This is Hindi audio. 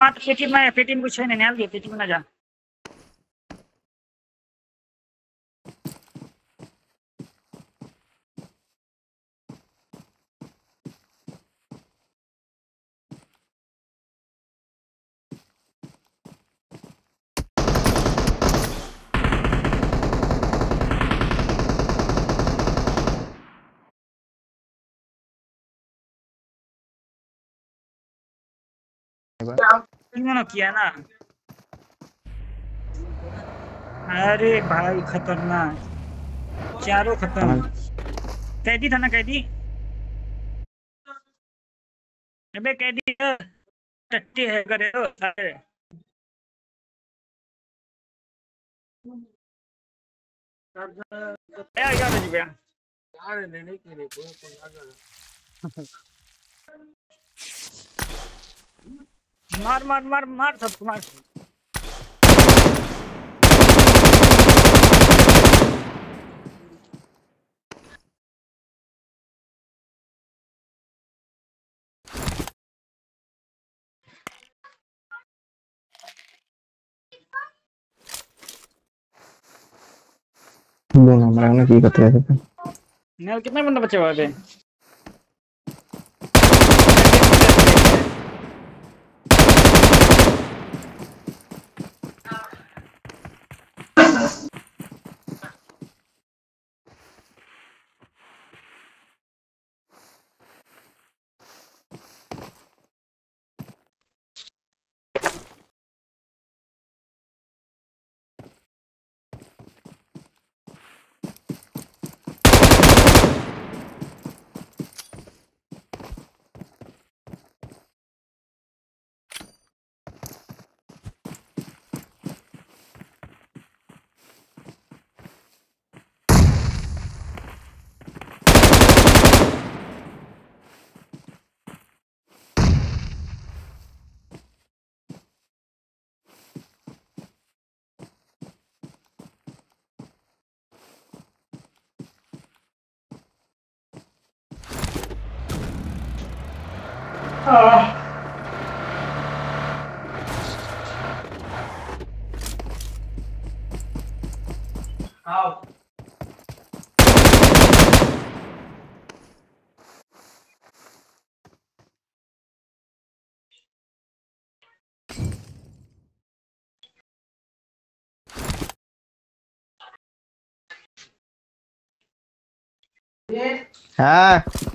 ಮಾತ್ರ ಪೇಟಿ ಪೇಟಿಎಂ ಗೂ ಶೈನ್ ಯಾವ್ದು ಪೇಟಿಎಂ ನ ना किया ना अरे भाई खतरनाक चारों खत्म कैदी था ना कैदी अबे कैदी है, टट्टी है करे हो सारे क्या यार जी भैया मार मार मार मार सबको मार। बोल हमरा ने की करते थे? नेल कितने बंदे बचे हुए अभी हाँ